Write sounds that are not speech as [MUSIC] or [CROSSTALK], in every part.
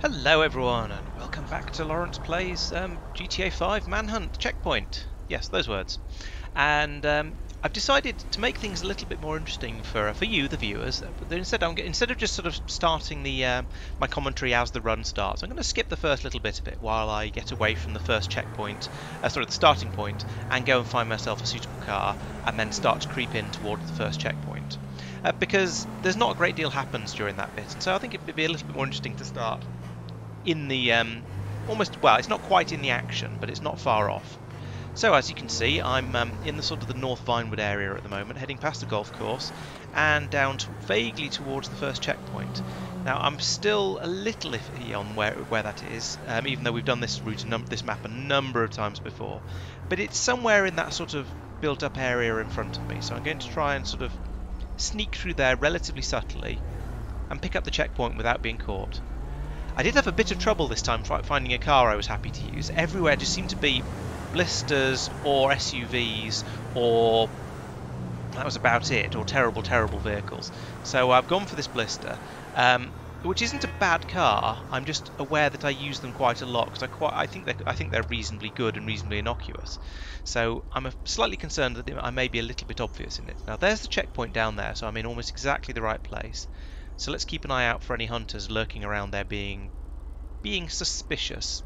Hello everyone and welcome back to Laurence Plays um, GTA 5 Manhunt Checkpoint. Yes, those words. And um, I've decided to make things a little bit more interesting for uh, for you, the viewers. But instead, I'm instead of just sort of starting the uh, my commentary as the run starts, I'm going to skip the first little bit of it while I get away from the first checkpoint, uh, of the starting point, and go and find myself a suitable car, and then start to creep in towards the first checkpoint. Uh, because there's not a great deal happens during that bit, so I think it would be a little bit more interesting to start in the um, almost well, it's not quite in the action, but it's not far off. So as you can see, I'm um, in the sort of the North Vinewood area at the moment, heading past the golf course and down to, vaguely towards the first checkpoint. Now I'm still a little iffy on where where that is, um, even though we've done this route, this map a number of times before. But it's somewhere in that sort of built-up area in front of me, so I'm going to try and sort of sneak through there relatively subtly and pick up the checkpoint without being caught. I did have a bit of trouble this time finding a car I was happy to use. Everywhere just seemed to be Blistas or SUVs or that was about it, or terrible, terrible vehicles. So I've gone for this Blista, um, which isn't a bad car. I'm just aware that I use them quite a lot because I quite I think they I think they're reasonably good and reasonably innocuous. So I'm slightly concerned that I may be a little bit obvious in it. Now there's the checkpoint down there, so I'm in almost exactly the right place. So let's keep an eye out for any hunters lurking around there being being suspicious.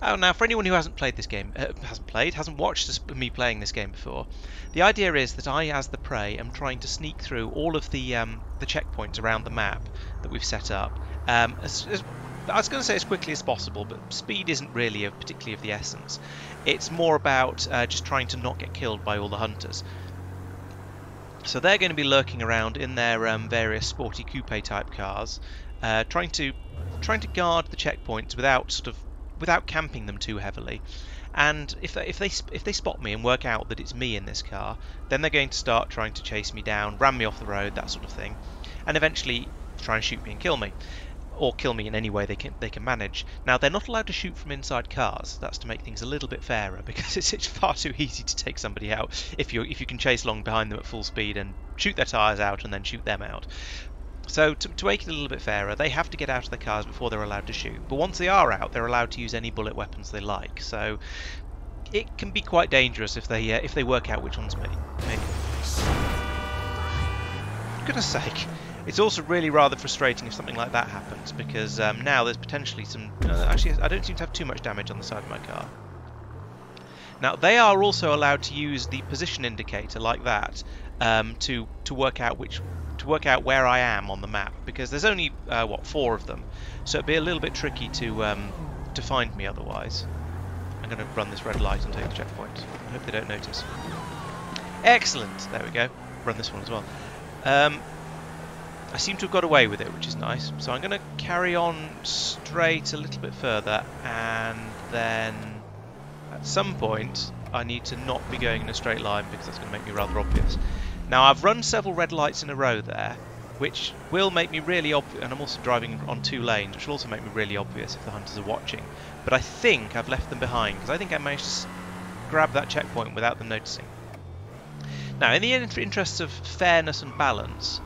Oh, now for anyone who hasn't played this game, uh, hasn't played, hasn't watched me playing this game before, the idea is that I, as the prey, am trying to sneak through all of the um, the checkpoints around the map that we've set up. Um, as, as, I was going to say as quickly as possible, but speed isn't really of, particularly of the essence. It's more about uh, just trying to not get killed by all the hunters. So they're going to be lurking around in their um, various sporty coupe type cars, uh, trying to trying to guard the checkpoints without sort of without camping them too heavily. And if they, if they if they spot me and work out that it's me in this car, then they're going to start trying to chase me down, ram me off the road, that sort of thing, and eventually try and shoot me and kill me or kill me in any way they can they can manage. Now they're not allowed to shoot from inside cars. That's to make things a little bit fairer [LAUGHS] because it's, it's far too easy to take somebody out if you if you can chase along behind them at full speed and shoot their tyres out and then shoot them out. So to, to make it a little bit fairer, they have to get out of the cars before they're allowed to shoot. But once they are out, they're allowed to use any bullet weapons they like. So it can be quite dangerous if they uh, if they work out which one's me. me. Goodness sake. It's also really rather frustrating if something like that happens because um, now there's potentially some... Uh, actually, I don't seem to have too much damage on the side of my car. Now, they are also allowed to use the position indicator like that um, to to work out which to work out where I am on the map because there's only uh, what four of them, so it'd be a little bit tricky to um, to find me otherwise. I'm going to run this red light and take the checkpoint. I hope they don't notice. Excellent. There we go. Run this one as well. Um, I seem to have got away with it, which is nice. So I'm going to carry on straight a little bit further, and then at some point I need to not be going in a straight line because that's going to make me rather obvious. Now I've run several red lights in a row there, which will make me really obvious, and I'm also driving on two lanes, which will also make me really obvious if the hunters are watching. But I think I've left them behind, because I think I managed to grab that checkpoint without them noticing. Now, in the interests of fairness and balance,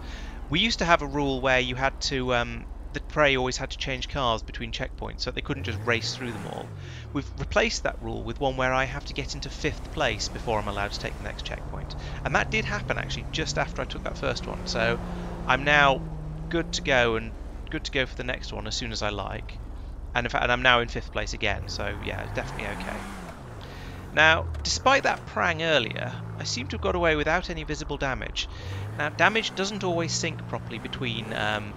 we used to have a rule where you had to, um, the prey always had to change cars between checkpoints, so they couldn't just race through them all. We've replaced that rule with one where I have to get into fifth place before I'm allowed to take the next checkpoint. And that did happen actually just after I took that first one, so I'm now good to go and good to go for the next one as soon as I like. And in fact, and I'm now in fifth place again, so yeah, definitely okay. Now, despite that prang earlier, I seem to have got away without any visible damage. Now, damage doesn't always sync properly between um,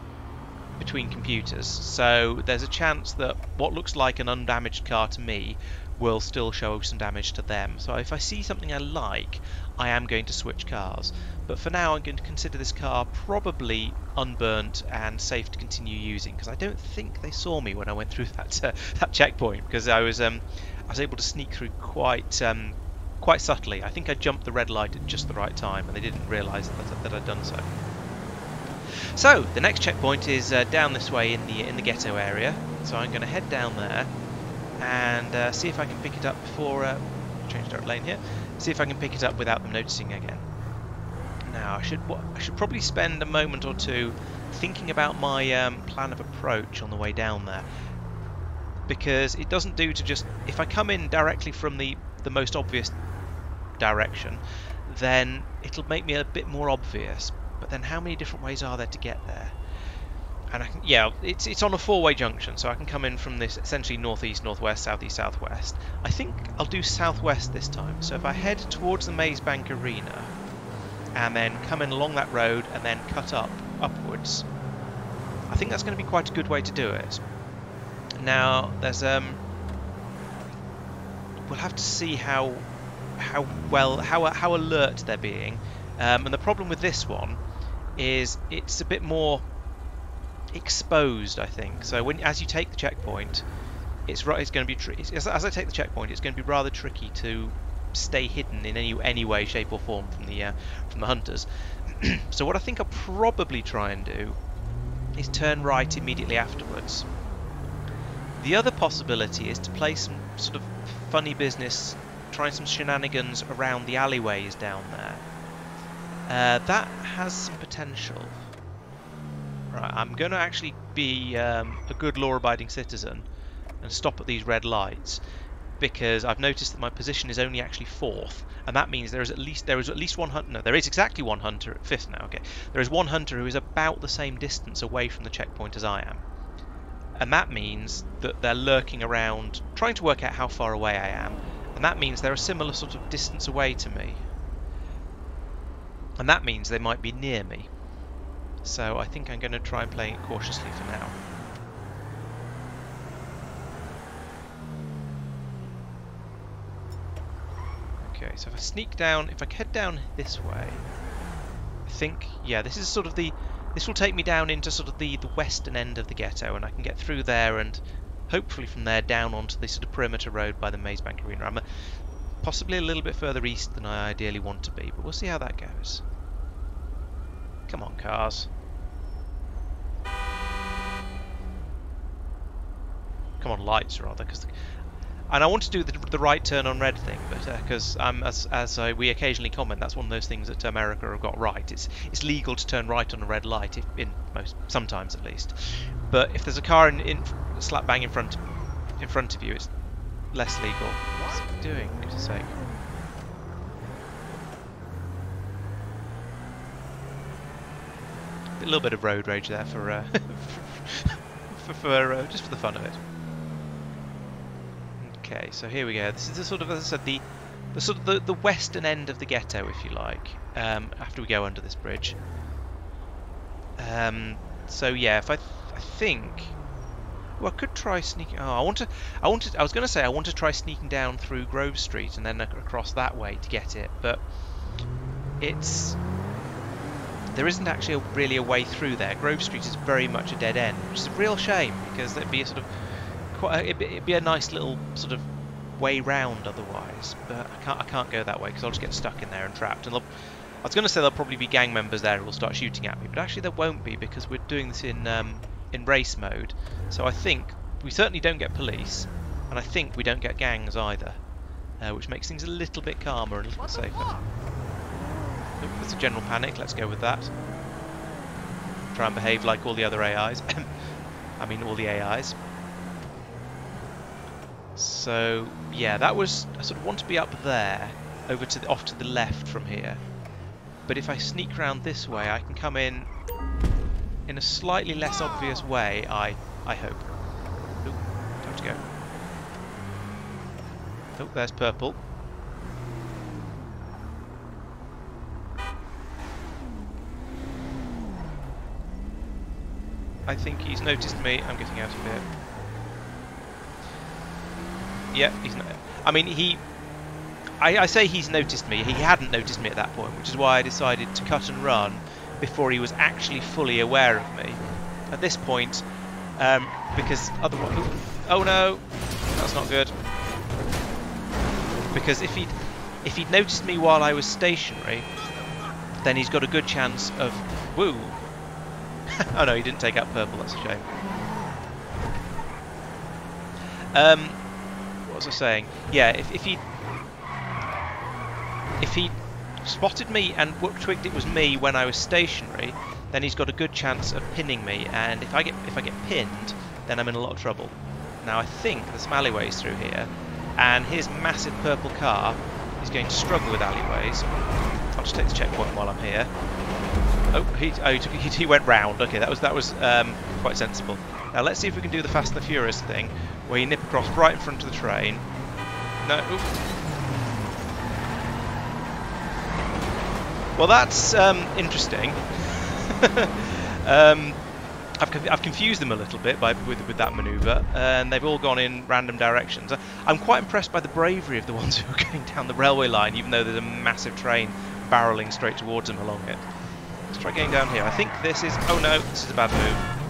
between computers, so there's a chance that what looks like an undamaged car to me will still show some damage to them. So if I see something I like, I am going to switch cars. But for now, I'm going to consider this car probably unburnt and safe to continue using because I don't think they saw me when I went through [LAUGHS] that uh, that checkpoint because I was um, I was able to sneak through quite um, quite subtly. I think I jumped the red light at just the right time and they didn't realise that, that I'd done so. So the next checkpoint is uh, down this way in the in the ghetto area. So I'm going to head down there and uh, see if I can pick it up before uh, change direct lane here. See if I can pick it up without them noticing again. Now I should I should probably spend a moment or two thinking about my um, plan of approach on the way down there. Because it doesn't do to just... If I come in directly from the, the most obvious direction, then it'll make me a bit more obvious. But then how many different ways are there to get there? And I can, yeah, it's it's on a four-way junction, so I can come in from this essentially northeast, northwest, southeast, southwest. I think I'll do southwest this time. So if I head towards the Maze Bank Arena, and then come in along that road and then cut up upwards, I think that's going to be quite a good way to do it. Now, there's um, we'll have to see how how well how how alert they're being, um, and the problem with this one is it's a bit more exposed, I think. So when as you take the checkpoint, it's right. It's going to be as, as I take the checkpoint, it's going to be rather tricky to stay hidden in any any way, shape, or form from the uh, from the hunters. [CLEARS THROAT] so what I think I'll probably try and do is turn right immediately afterwards. The other possibility is to play some sort of funny business, trying some shenanigans around the alleyways down there. Uh, that has some potential. Right, I'm going to actually be um, a good law-abiding citizen and stop at these red lights because I've noticed that my position is only actually fourth, and that means there is at least there is at least one hunter. No, there is exactly one hunter at fifth now. Okay, there is one hunter who is about the same distance away from the checkpoint as I am, and that means that they're lurking around, trying to work out how far away I am, and that means they're a similar sort of distance away to me, and that means they might be near me. So I think I'm going to try and play it cautiously for now. Okay, so if I sneak down, if I head down this way, I think, yeah, this is sort of the, this will take me down into sort of the, the western end of the ghetto, and I can get through there and hopefully from there down onto the sort of perimeter road by the Maze Bank Arena. I'm possibly a little bit further east than I ideally want to be, but we'll see how that goes. Come on, cars. Come on, lights rather, because and I want to do the, the right turn on red thing, but because uh, um, as as uh, we occasionally comment, that's one of those things that America have got right. It's it's legal to turn right on a red light, if, in most sometimes at least. But if there's a car in, in slap bang in front in front of you, it's less legal. Doing? Goodness sake. A little bit of road rage there for uh, [LAUGHS] for, for uh, just for the fun of it. Okay, so here we go. This is the sort of, as I said, the the sort of the, the western end of the ghetto, if you like. Um, after we go under this bridge. Um, so yeah, if I, th I think, well, I could try sneaking. Oh, I want to. I wanted. I was going to say I want to try sneaking down through Grove Street and then across that way to get it, but it's there isn't actually a, really a way through there. Grove Street is very much a dead end, which is a real shame because it'd be a sort of quite a, it'd, be, a nice little sort of way round otherwise, but I can't I can't go that way because I'll just get stuck in there and trapped. And I was going to say there'll probably be gang members there who will start shooting at me, but actually there won't be because we're doing this in um, in race mode. So I think we certainly don't get police, and I think we don't get gangs either, uh, which makes things a little bit calmer and a little bit safer. There's a general panic. Let's go with that. Try and behave like all the other AIs. [LAUGHS] I mean all the AIs. So yeah, that was I sort of want to be up there, over to the, off to the left from here. But if I sneak around this way, I can come in in a slightly less obvious way. I I hope. Oop, time to go. Oh, there's purple. I think he's noticed me. I'm getting out of here. Yeah, he's not. I mean, he. I, I say he's noticed me. He hadn't noticed me at that point, which is why I decided to cut and run before he was actually fully aware of me. At this point, um, because otherwise, oh no, that's not good. Because if he'd if he'd noticed me while I was stationary, then he's got a good chance of woo. [LAUGHS] oh no, he didn't take out purple. That's a shame. Um, what was I saying? Yeah, if, if he if he spotted me and twigged it was me when I was stationary, then he's got a good chance of pinning me. And if I get if I get pinned, then I'm in a lot of trouble. Now I think there's some alleyways through here, and his massive purple car is going to struggle with alleyways. I'll just take the checkpoint while I'm here. Oh, he, oh, he, took, [LAUGHS] he, he went round. Okay, that was that was um, quite sensible. Now let's see if we can do the Fast and the Furious thing, where you nip across right in front of the train. No. Oops. Well, that's um, interesting. [LAUGHS] um, I've, I've, confused them a little bit by, with, with that manoeuvre, and they've all gone in random directions. I'm quite impressed by the bravery of the [LAUGHS] ones who are going down the railway line, even though there's a massive train barreling straight towards them along it. Let's try getting down here. I think this is... Oh no, this is a bad move.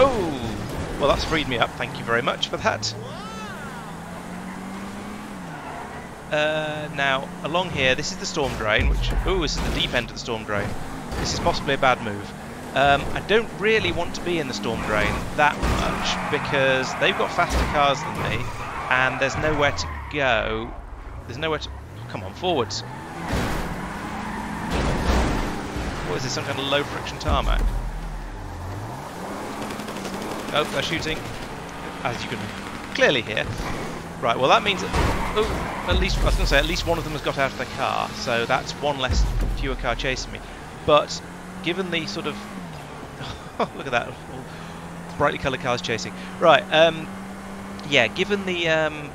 Oh! Well, that's freed me up. Thank you very much for that. Uh, now, along here, this is the storm drain, which... Oh, this is the deep end of the storm drain. This is possibly a bad move. Um, I don't really want to be in the storm drain that much, because they've got faster cars than me, and there's nowhere to go. There's nowhere to... Come on, forwards. What is this, some kind of low friction tarmac? Oh, they're shooting. As you can clearly hear. Right, well that means that, oh, at least I was going to say at least one of them has got out of the car, so that's one less fewer car chasing me. But given the sort of [LAUGHS] look at that brightly coloured cars chasing. Right, um, yeah, given the um,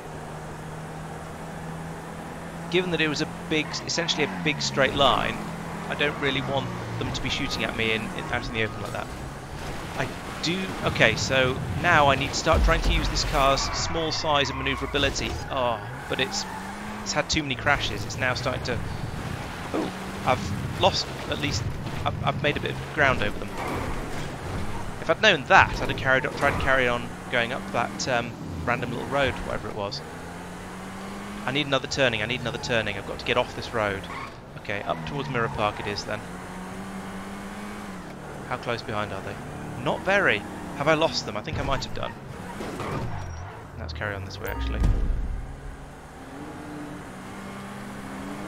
given that it was a big, essentially a big straight line, I don't really want them to be shooting at me in, in out in the open like that. Do... Okay, so now I need to start trying to use this car's small size and manoeuvrability. Oh, but it's it's had too many crashes. It's now starting to... Oh, I've lost at least... I've, I've made a bit of ground over them. If I'd known that, I'd have carried up, tried to carry on going up that um, random little road, whatever it was. I need another turning, I need another turning. I've got to get off this road. Okay, up towards Mirror Park it is then. How close behind are they? Not very. Have I lost them? I think I might have done. Let's carry on this way actually.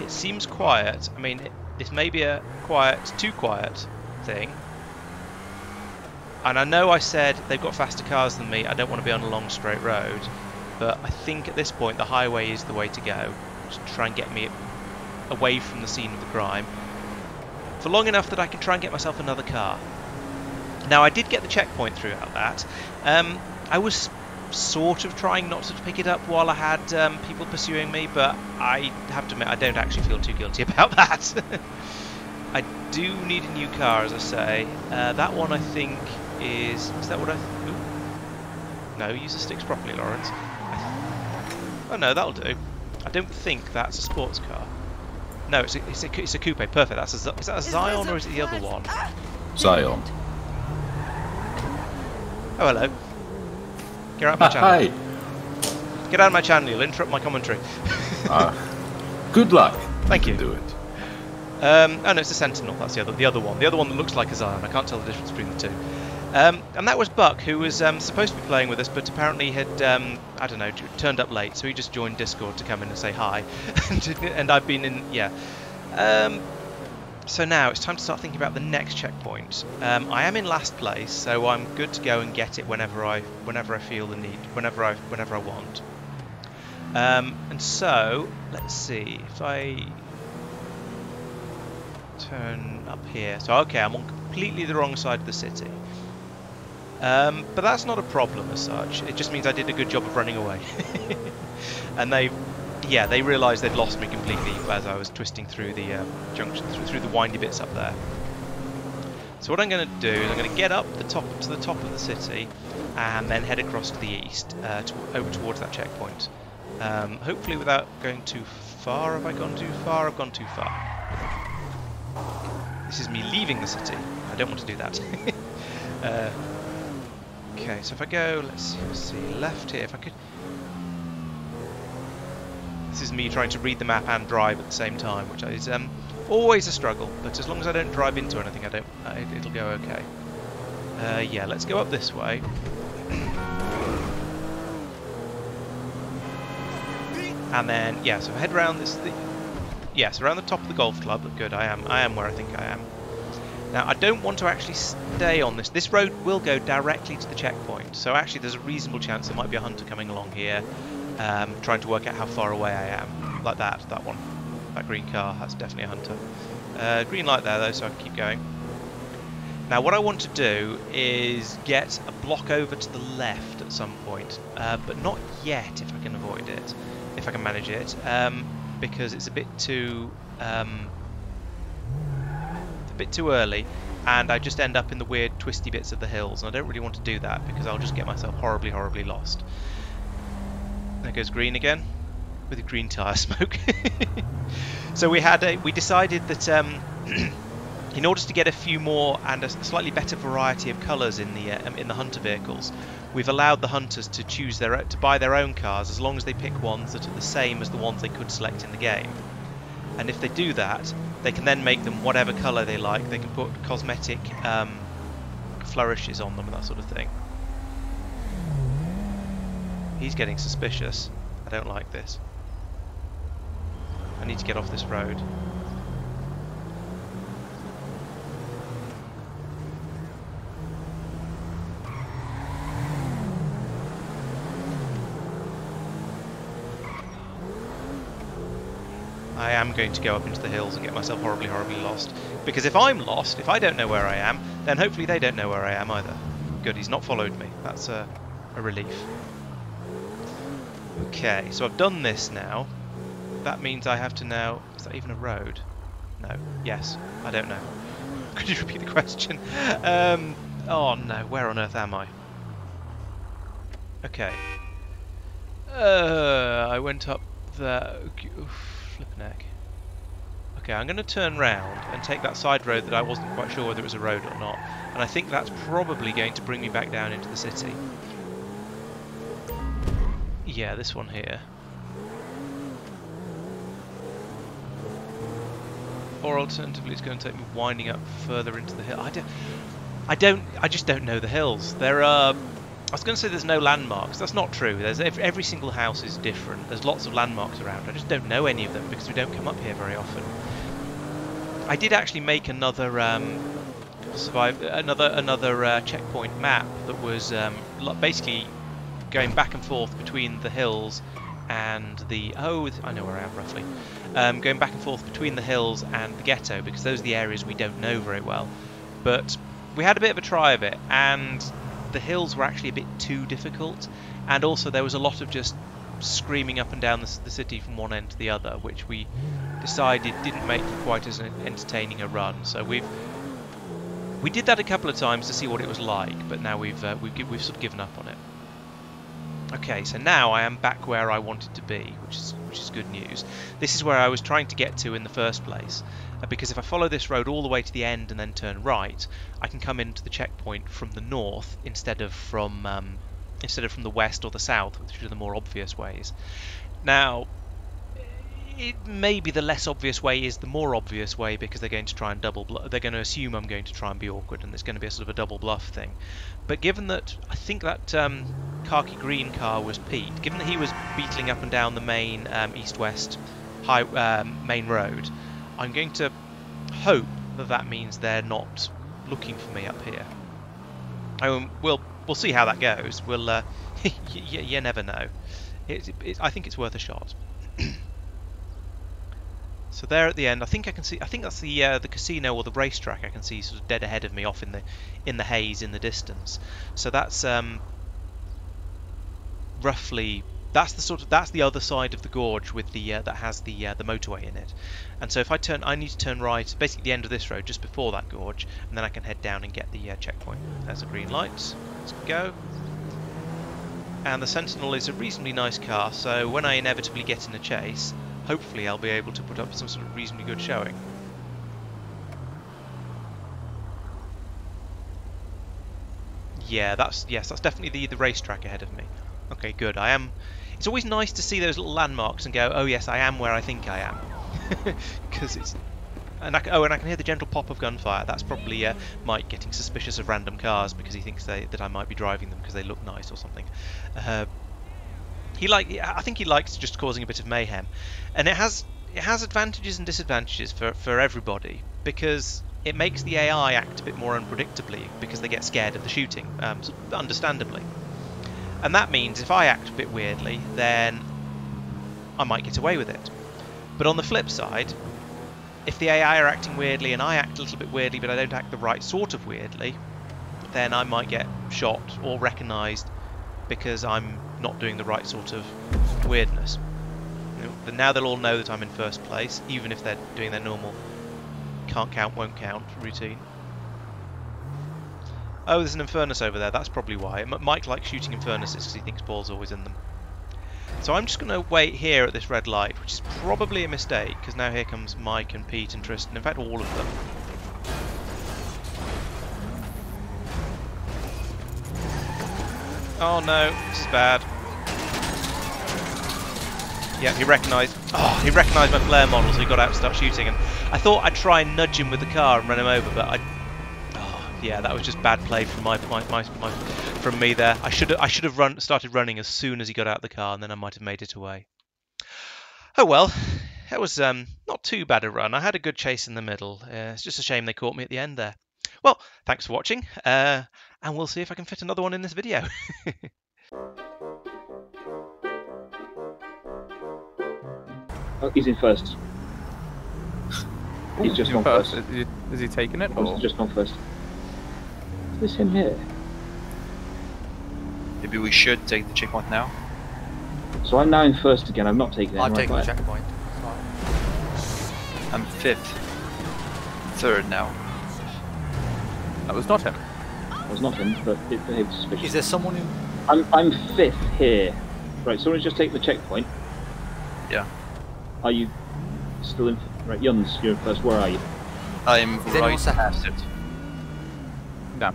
It seems quiet. I mean, it, this may be a quiet, too quiet thing. And I know I said they've got faster cars than me, I don't want to be on a long straight road. But I think at this point the highway is the way to go. To try and get me away from the scene of the crime. For long enough that I can try and get myself another car. Now I did get the checkpoint throughout that. Um, I was sort of trying not to pick it up while I had um, people pursuing me, but I have to admit I don't actually feel too guilty [LAUGHS] about that. I do need a new car, as I say. Uh, that one I think is... Is that what I... Ooh. No, use the sticks properly, Laurence. Oh no, that'll do. I don't think that's a sports car. No, it's a, it's a, it's a coupe. Perfect. That's a, is that a Zion or is it the other one? Zion. Oh, hello. Get out of my channel. Hi. Get out of my channel, you'll interrupt my commentary. uh, good luck. Thank you. do it. Um, oh no, it's a Sentinel. That's the other, the other one. The other one that looks like a Zion. I can't tell the difference between the two. Um, and that was Buck, who was um, supposed to be playing with us, but apparently had, um, I don't know, turned up late. So he just joined Discord to come in and say hi. [LAUGHS] and I've been in, yeah. So now it's time to start thinking about the next checkpoint. Um, I am in last place, so I'm good to go and get it whenever I whenever I feel the need, whenever I whenever I want. Um, and so let's see if I turn up here. So okay, I'm on completely the wrong side of the city. Um, but that's not a problem as such. It just means I did a good job of running away. [LAUGHS] and they yeah, they realised they'd lost me completely as I was twisting through the um, junction, through, through the windy bits up there. So what I'm going to do is I'm going to get up the top to the top of the city and then head across to the east, uh, to, over towards that checkpoint. Um, hopefully without going too far. Have I gone too far? I've gone too far. This is me leaving the city. I don't want to do that. [LAUGHS] uh, okay, so if I go, let's see, left here. If I could this is me trying to read the map and drive at the same time, which is um, always a struggle. But as long as I don't drive into anything, I don't. Uh, it, will go okay. Uh, yeah, let's go up this way. and then yeah, so head around this. Yes, around the top of the golf club. Good, I am. I am where I think I am. Now I don't want to actually stay on this. This road will go directly to the checkpoint, so actually there's a reasonable chance there might be a hunter coming along here, um, trying to work out how far away I am. Like that, that one, that green car. That's definitely a hunter. Uh, green light there though, so I can keep going. Now what I want to do is get a block over to the left at some point, uh, but not yet if I can avoid it, if I can manage it, um, because it's a bit too um, a bit too early and I just end up in the weird twisty bits of the hills and I don't really want to do that because I'll just get myself horribly horribly lost. There goes green again with green tyre [LAUGHS] smoke. so we had a, we decided that um, [CLEARS THROAT] in order to get a few more and a slightly better variety of colours in the uh, in the hunter vehicles, we've allowed the hunters to choose their to buy their own cars as long as they pick ones that are the same as the ones they could select in the game. And if they do that, they can then make them whatever colour they like. They can put cosmetic um, flourishes on them and that sort of thing. He's getting suspicious. I don't like this. I need to get off this road. I am going to go up into the hills and get myself horribly, horribly lost. Because if I'm lost, if I don't know where I am, then hopefully they don't know where I am either. Good, he's not followed me. That's a, a relief. Okay, so I've done this now. That means I have to now... Is that even a road? No. Yes. I don't know. [LAUGHS] Could you repeat the question? Um, oh no, where on earth am I? Okay. Uh, I went up there. Flippin' heck. Okay, I'm going to turn round and take that side road that I wasn't quite sure whether it was a road or not. And I think that's probably going to bring me back down into the city. Yeah, this one here. Or alternatively, it's going to take me winding up further into the hill. I don't, I don't, I just don't know the hills. There are I was going to say there's no landmarks. That's not true. There's every, single house is different. There's lots of landmarks around. I just don't know any of them because we don't come up here very often. I did actually make another um, survive another another uh, checkpoint map that was um, basically going back and forth between the hills and the oh I know where I am roughly. Um, going back and forth between the hills and the ghetto because those are the areas we don't know very well. But we had a bit of a try of it and the hills were actually a bit too difficult, and also there was a lot of just screaming up and down the, the city from one end to the other, which we decided didn't make quite as entertaining a run. So we've we did that a couple of times to see what it was like, but now we've uh, we've we've sort of given up on it. Okay, so now I am back where I wanted to be, which is which is good news. This is where I was trying to get to in the first place, uh, because if I follow this road all the way to the end and then turn right, I can come into the checkpoint from the north instead of from um, instead of from the west or the south, which are the more obvious ways. Now, it may be the less obvious way is the more obvious way because they're going to try and double they're going to assume I'm going to try and be awkward and there's going to be a sort of a double bluff thing but given that I think that um, khaki green car was Pete given that he was beetling up and down the main um, east-west high um, main road I'm going to hope that that means they're not looking for me up here. We'll we'll see how that goes. We'll uh, [LAUGHS] you, you, never know. It, it, I think it's worth a shot. [CLEARS THROAT] so there at the end, I think I can see. I think that's the uh, the casino or the racetrack. I can see sort of dead ahead of me, off in the in the haze in the distance. So that's um, roughly that's the sort of that's the other side of the gorge with the uh, that has the uh, the motorway in it. And so if I turn, I need to turn right, basically the end of this road, just before that gorge, and then I can head down and get the uh, checkpoint. There's a green light. Let's go. And the Sentinel is a reasonably nice car, so when I inevitably get in a chase, hopefully I'll be able to put up some sort of reasonably good showing. Yeah, that's yes, that's definitely the the racetrack ahead of me. Okay, good. I am it's always nice to see those little landmarks and go, oh yes, I am where I think I am. [LAUGHS] Because it's... And I, oh, and I can hear the gentle pop of gunfire. That's probably uh, Mike getting suspicious of random cars because he thinks they, that I might be driving them because they look nice or something. Uh, He like I think he likes just causing a bit of mayhem, and it has it has advantages and disadvantages for for everybody because it makes the AI act a bit more unpredictably because they get scared of the shooting, um, understandably. And that means if I act a bit weirdly, then I might get away with it. But on the flip side, if the AI are acting weirdly and I act a little bit weirdly, but I don't act the right sort of weirdly, then I might get shot or recognised because I'm not doing the right sort of weirdness. Now they'll all know that I'm in first place, even if they're doing their normal can't count, won't count routine. Oh, there's an Infernus over there. That's probably why. Mike likes shooting Infernuses because he thinks balls are always in them. So I'm just going to wait here at this red light, which is probably a mistake because now here comes Mike and Pete and Tristan. In fact, all of them. Oh no, this is bad. Yeah, he recognised. Oh, he recognised my flare model, so he got out to start shooting. And I thought I'd try and nudge him with the car and run him over, but I. Oh, yeah, that was just bad play from my, my, my, my from me there. I should I should have run started running as soon as he got out of the car, and then I might have made it away. Oh well, that was um, not too bad a run. I had a good chase in the middle. Uh, it's just a shame they caught me at the end there. Well, thanks for watching, uh, and we'll see if I can fit another one in this video. [LAUGHS] Oh, he's in first. [LAUGHS] He's just gone first. Is he, is he taking it? Or? He's just gone first. Is this him here? Maybe we should take the checkpoint now. So I'm now in first again. I'm not taking it. I've taking the checkpoint. I'm fifth. Third now. That was not him. That was not him, but it behaved suspiciously. Is there someone in? I'm, I'm fifth here. Right, someone's just taken the checkpoint. Yeah. Are you still in? Right, Yuns, you're first. Where are you? I'm Is right past it. No.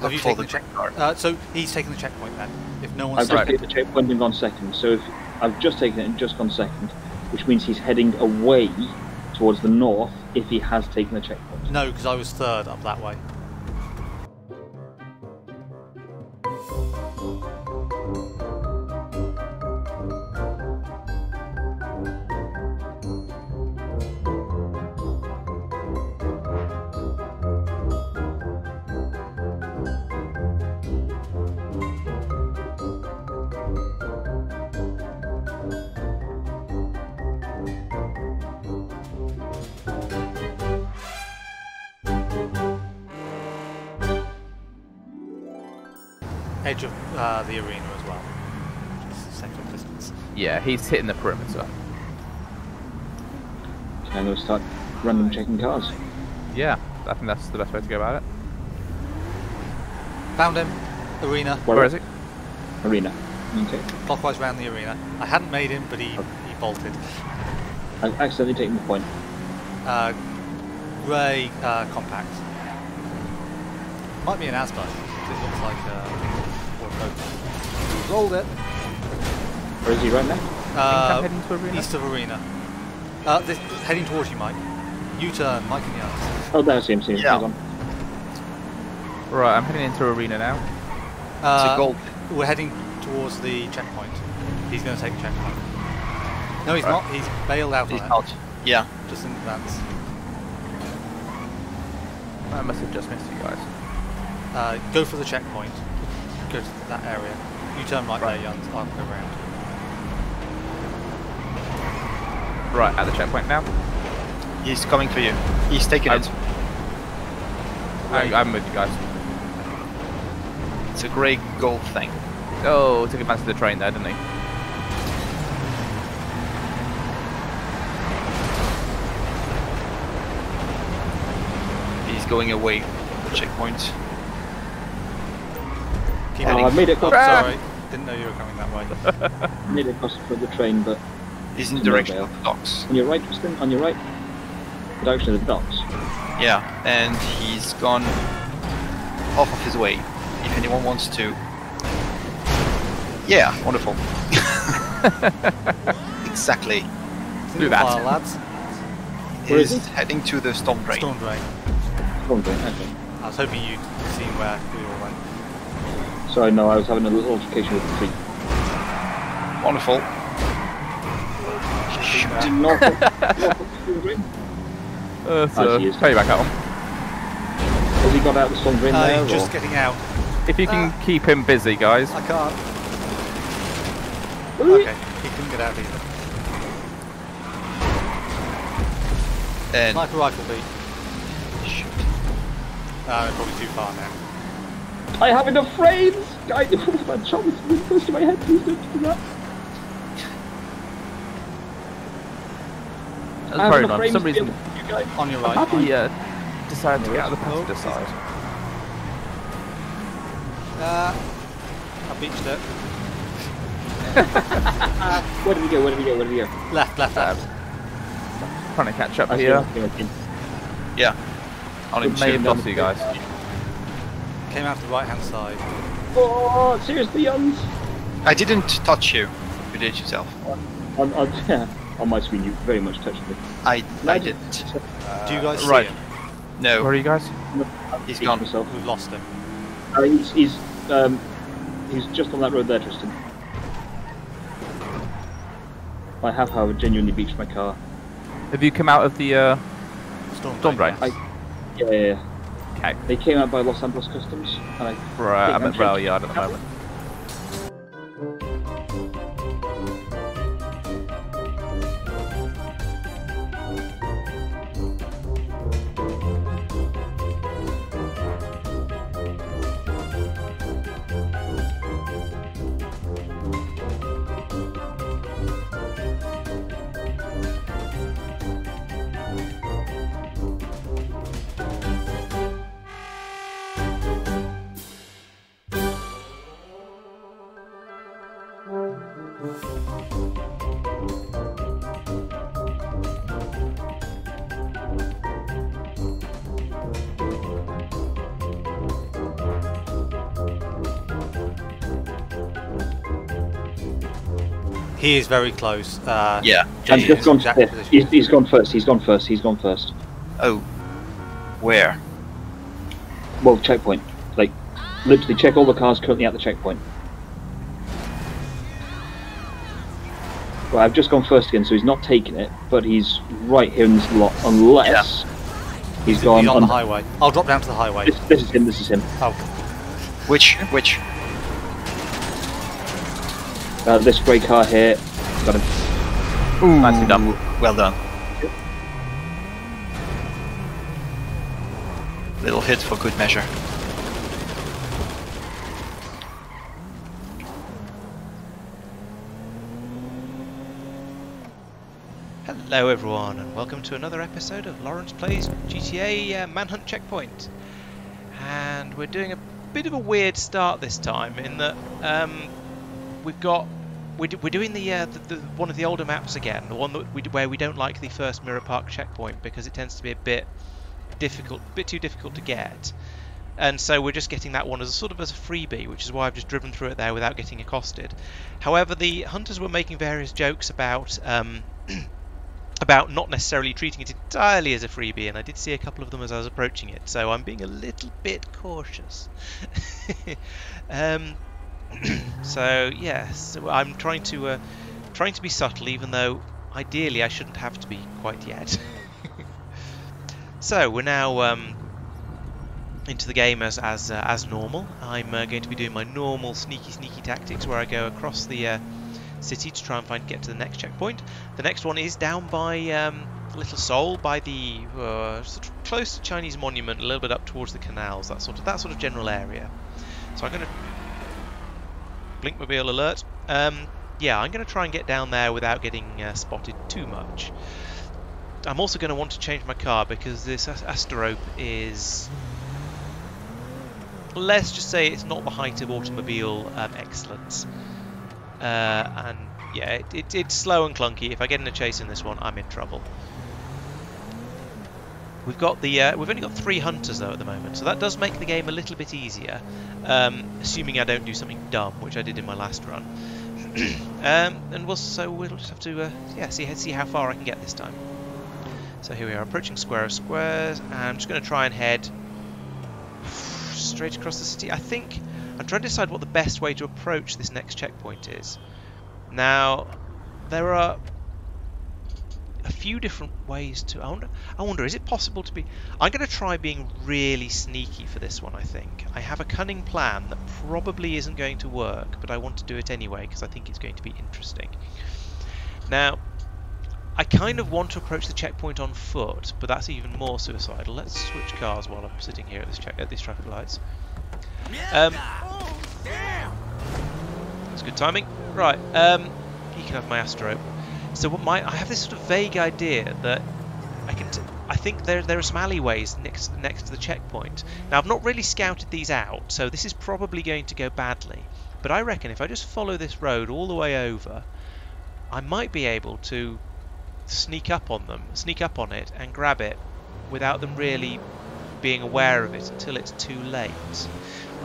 Have you taken the checkpoint? Uh, so he's taken the checkpoint then. If no one's I've just taken the checkpoint and gone second. So if I've just taken it and just gone second, which means he's heading away towards the north if he has taken the checkpoint. No, because I was third up that way. He's hitting the perimeter. Can I go start random checking cars? Yeah, I think that's the best way to go about it. Found him. Arena. Where, Where is he? Arena. Okay. Clockwise round the arena. I hadn't made him, but he, okay. he bolted. I've accidentally taken the point. Uh, grey uh, compact. Might be an Asper. It looks like uh, Rolled it. Where is he right now? Uh, heading to arena? East of arena. Uh, this, heading towards you, Mike. U-turn, Mike in the eyes. Oh, there's him, see him. Yeah. Right, I'm heading into arena now. Uh, it's a gold. We're heading towards the checkpoint. He's going to take the checkpoint. No, he's right. not. He's bailed out he's on out. it. Yeah. Just in advance. I must have just missed you guys. Uh, go for the checkpoint go to that area. You turn right, right. there, Jans. I'll go around. Right, at the checkpoint now. He's coming for you. He's taking I'm, it. I, I'm with you guys. It's a grey gold thing. Oh, took advantage of the train there, didn't he? He's going away from the checkpoint. Keep oh, I made it across. Oh, sorry, didn't know you were coming that way. [LAUGHS] made it across for the train, but he's in the direction of the docks. On your right, Tristan. On your right. The direction of the docks. Yeah, and he's gone off of his way. If anyone wants to. Yeah, wonderful. [LAUGHS] exactly. Do that, file, lads. Where is he? heading to the storm drain. Storm drain. Storm drain. Okay. I was hoping you'd seen where we all went. Sorry, no, I was having a little altercation with the tree. Wonderful. North of- north of Uh, so, As he is. carry back out. Has he got out the storm drain Uh, there? he's just or- getting out. If you can keep him busy, guys. I can't. Okay, he couldn't get out either. And Sniper rifle beat. shoot. Uh, probably too far now. I have enough frames! Guy, that shot was really close to my head. Please don't do that. That's I have very. For some reason, able to- you guys. On your right. happy. uh, decided to get out of the passenger side. Uh, I beached it. [LAUGHS] Where did he go? Where did he go? Where did he go? Left, left, left. trying to catch up I here. him, I see him. Yeah. On him Good May have lost you guys. Came out to the right hand side. Oh, seriously, Jans? I didn't touch you. You did yourself. On, on, [LAUGHS] on my screen, you very much touched me. I, I didn't. Do you guys right. see him? No. Where are you guys? He's gone. for Myself. We've lost him. Uh, he's, he's, um, he's just on that road there, Tristan. I have, however, genuinely beached my car. Have you come out of the uh, Storm, Storm drain, drain? yes. Yeah, yeah, yeah. Okay. They came out by Los Santos Customs, and I Right, I'm I'm at rail yard at the moment. He is very close. Uh, Yeah. And He just is gone exactly first. position. He's, he's gone first. He's gone first. He's gone first. Oh. Where? Well, checkpoint. Like, literally check all the cars currently at the checkpoint. Well, I've just gone first again, so he's not taking it, but he's right here in this lot, unless he's He's, gone he's on the highway. I'll drop down to the highway. This, this is him. This is him. Oh, Which? Which? Uh, this grey car here. Got him. Ooh. Nicely done. Well done. Little hit for good measure. Hello everyone and welcome to another episode of Laurence Plays GTA uh, Manhunt Checkpoint. And we're doing a bit of a weird start this time in that um, we've got we're, we're doing the, uh, the, the one of the older maps again, the one that we, where we don't like the first Mirror Park checkpoint because it tends to be a bit difficult, a bit too difficult to get. And so we're just getting that one as a sort of as a freebie, which is why I've just driven through it there without getting accosted. However, the hunters were making various jokes about um, [CLEARS THROAT] about not necessarily treating it entirely as a freebie, and I did see a couple of them as I was approaching it, so I'm being a little bit cautious. [LAUGHS] um, [CLEARS THROAT] so yes, I'm trying to uh, trying to be subtle, even though ideally I shouldn't have to be quite yet. [LAUGHS] so we're now um, into the game as as uh, as normal. I'm uh, going to be doing my normal sneaky sneaky tactics, where I go across the uh, city to try and find get to the next checkpoint. The next one is down by um, Little Seoul, by the uh, sort of close to Chinese Monument, a little bit up towards the canals, that sort of that sort of general area. So I'm going to Blinkmobile alert. Um, yeah, I'm going to try and get down there without getting uh, spotted too much. I'm also going to want to change my car because this Asterope is let's just say it's not the height of automobile um, excellence. Uh, and yeah, it, it, it's slow and clunky. If I get in a chase in this one, I'm in trouble. We've got the uh, we've only got three hunters though at the moment, so that does make the game a little bit easier, um, assuming I don't do something dumb, which I did in my last run. [CLEARS THROAT] um, and we'll so we'll just have to uh, yeah see see how far I can get this time. So here we are approaching Square of Squares, and I'm just going to try and head straight across the city. I think I'm trying to decide what the best way to approach this next checkpoint is. Now, there are a few different ways to. I wonder. I wonder. Is it possible to be? I'm going to try being really sneaky for this one. I think I have a cunning plan that probably isn't going to work, but I want to do it anyway because I think it's going to be interesting. Now, I kind of want to approach the checkpoint on foot, but that's even more suicidal. Let's switch cars while I'm sitting here at this check at these traffic lights. Um, that's good timing. Right, um, you can have my Astro. So my I have this sort of vague idea that I can. I think there there are some alleyways next next to the checkpoint. Now I've not really scouted these out, so this is probably going to go badly. But I reckon if I just follow this road all the way over, I might be able to sneak up on them, sneak up on it, and grab it without them really being aware of it until it's too late.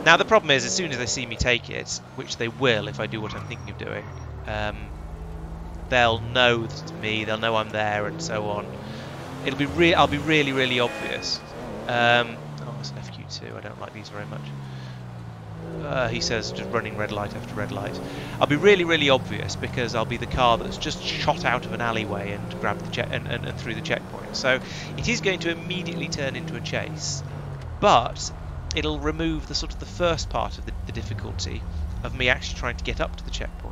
Now the problem is, as soon as they see me take it, which they will if I do what I'm thinking of doing, um, they'll know me, they'll know I'm there, and so on. It'll be re- I'll be really, really obvious. Um, oh, it's an FQ2. I don't like these very much. Uh, he says just running red light after red light. I'll be really, really obvious because I'll be the car that's just shot out of an alleyway and grabbed the check and, and, and through the checkpoint. So it is going to immediately turn into a chase, but it'll remove the sort of the first part of the, the difficulty of me actually trying to get up to the checkpoint.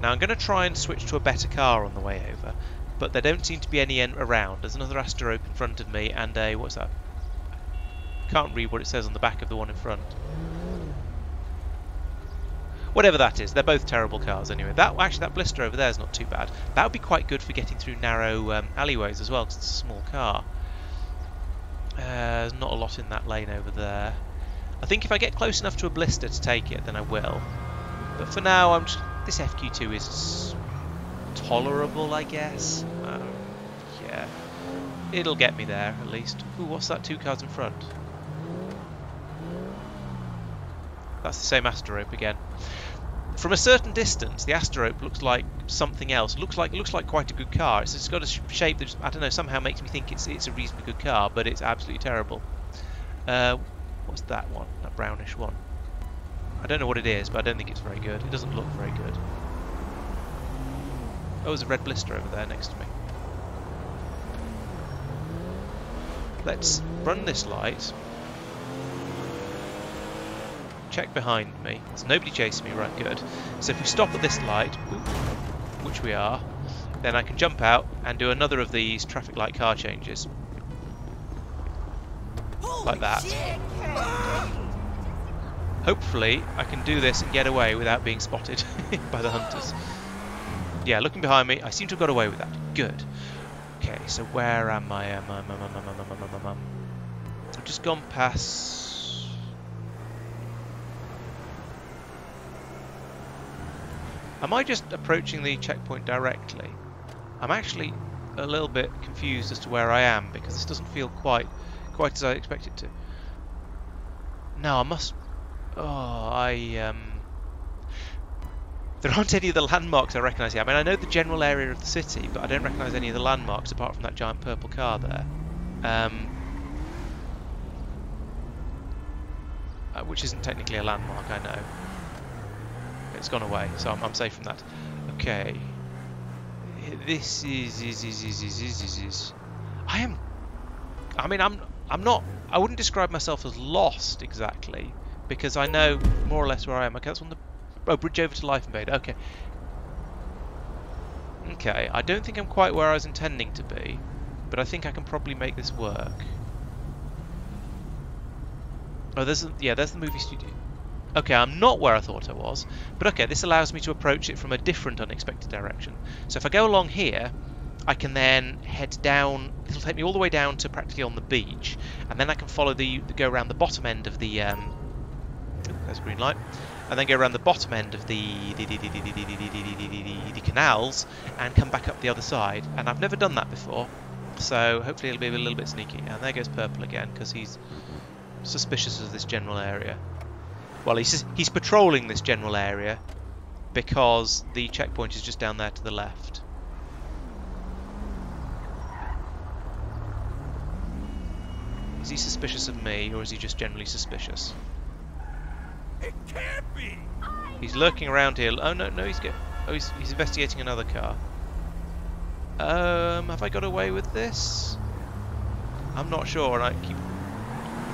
Now I'm going to try and switch to a better car on the way over, but there don't seem to be any around. There's another Astra in front of me and a what's that? Can't read what it says on the back of the one in front. Whatever that is, they're both terrible cars anyway. That actually, that Blista over there is not too bad. That would be quite good for getting through narrow um, alleyways as well, because it's a small car. Uh, there's not a lot in that lane over there. I think if I get close enough to a Blista to take it, then I will. But for now, I'm just, this FQ2 is tolerable, I guess. Um, yeah, it'll get me there at least. Ooh, what's that? Two cars in front. That's the same Asterope again. From a certain distance, the Asterope looks like something else. Looks like looks like quite a good car. It's, it's got a sh shape that I don't know somehow makes me think it's it's a reasonably good car, but it's absolutely terrible. Uh, what's that one? That brownish one. I don't know what it is, but I don't think it's very good. It doesn't look very good. Oh, there's a red Blista over there next to me. Let's run this light check behind me. There's nobody chasing me, right, good. So if we stop at this light, which we are, then I can jump out and do another of these traffic light car changes. Like that. Hopefully I can do this and get away without being spotted by the hunters. Yeah, looking behind me, I seem to have got away with that. Good. Okay, so where am I? I? Am I? I've just gone past Am I just approaching the checkpoint directly? I'm actually a little bit confused as to where I am because this doesn't feel quite quite as I expect it to. No, I must... Oh, I... Um... There aren't any of the landmarks I recognise here. I mean, I know the general area of the city, but I don't recognise any of the landmarks apart from that giant purple car there. Um, uh, which isn't technically a landmark, I know. It's gone away, so I'm, I'm safe from that. Okay. This is is is is is is is. is. I am. I mean, I'm. I'm not. I wouldn't describe myself as lost exactly, because I know more or less where I am. Okay, that's on the. Oh, bridge over to LifeInvader. Okay. Okay, I don't think I'm quite where I was intending to be, but I think I can probably make this work. Oh, there's yeah, there's the movie studio. Okay, I'm not where I thought I was, but okay, this allows me to approach it from a different unexpected direction. So if I go along here, I can then head down, it'll take me all the way down to practically on the beach, and then I can follow the, go around the bottom end of the, um, there's green light. And then go around the bottom end of the the, the, the canals and come back up the other side. And I've never done that before, so hopefully it'll be a little bit sneaky. And there goes purple again because he's suspicious of this general area. Well, he's he's patrolling this general area because the checkpoint is just down there to the left. Is he suspicious of me, or is he just generally suspicious? It can't be. He's lurking around here. Oh no, no, he's get. Oh, he's, he's investigating another car. Um, have I got away with this? I'm not sure, and I keep.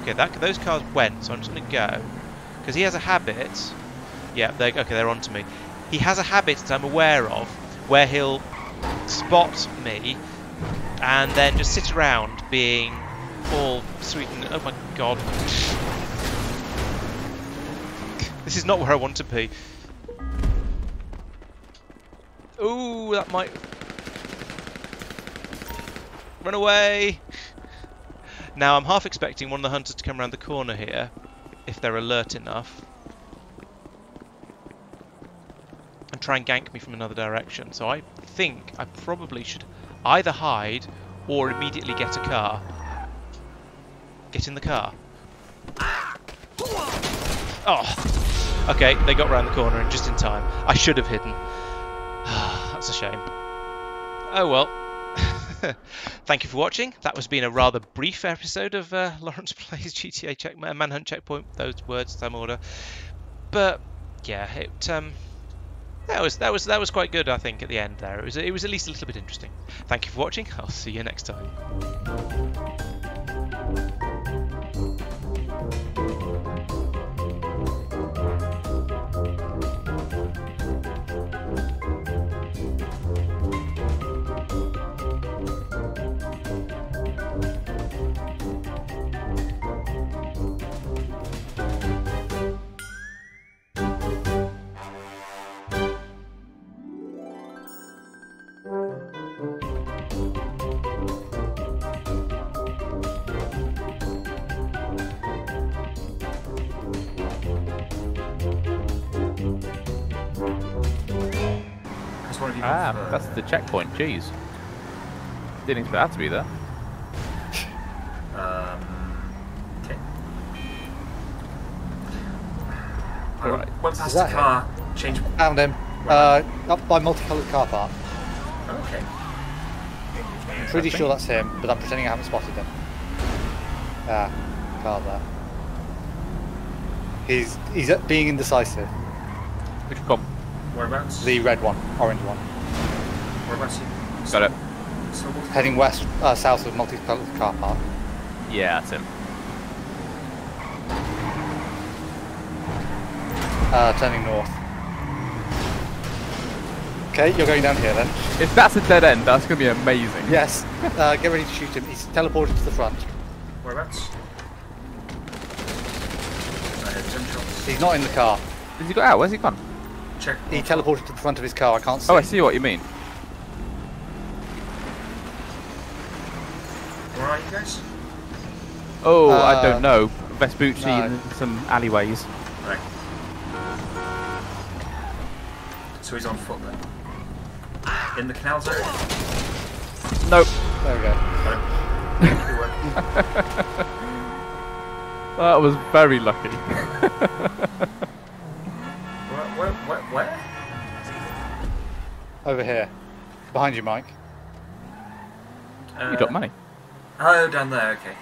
Okay, that those cars went, so I'm just gonna go because he has a habit. Yeah, they okay, they're onto me. He has a habit that I'm aware of, where he'll spot me and then just sit around being all sweet and oh my god. This is not where I want to be. Ooh, that might run away. Now I'm half expecting one of the hunters to come around the corner here, if they're alert enough. And try and gank me from another direction. So I think I probably should either hide or immediately get a car. Get in the car. Oh! Okay, they got round the corner and just in time. I should have hidden. [SIGHS] That's a shame. Oh well. [LAUGHS] Thank you for watching. That was been a rather brief episode of uh, [LAUGHS] Laurence Plays GTA check Manhunt Checkpoint. Those words, some order. But yeah, it um, that was that was that was quite good. I think at the end there, it was it was at least a little bit interesting. Thank you for watching. I'll see you next time. The checkpoint. Jeez. Didn't expect that to be there. Um, okay. I Alright. went past Is the that car, change. Found him. Uh, up by multicoloured car park. Okay. I'm pretty sure that's him, but I'm pretending I haven't spotted him. Ah, car there. He's he's being indecisive. Which cop? Whereabouts? The red one, orange one, Whereabouts? you- Got it. Heading west, uh, south of multicoloured car park. Yeah, that's him. Uh, turning north. Okay, you're going down here then. If that's a dead end, that's going to be amazing. Yes. [LAUGHS] Uh, get ready to shoot him. He's teleported to the front. Whereabouts? I had ten shots. He's not in the car. Has he got out? Where's he gone? Check. He teleported to the front of his car. I can't see. Oh, I see what you mean. Where are you guys? Oh, I Uh, don't know. Vespucci no. in some alleyways. Right. So he's on foot then. In the canal area. Nope. There we go. Got him. Good work. That was very lucky. Where, where, where, where? Over here. Behind you, Mike. Uh, you got money. Oh, down there, okay.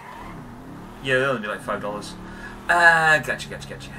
Yeah, they'll only be like five dollars. Uh, gotcha, gotcha, gotcha.